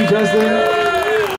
you, Justin.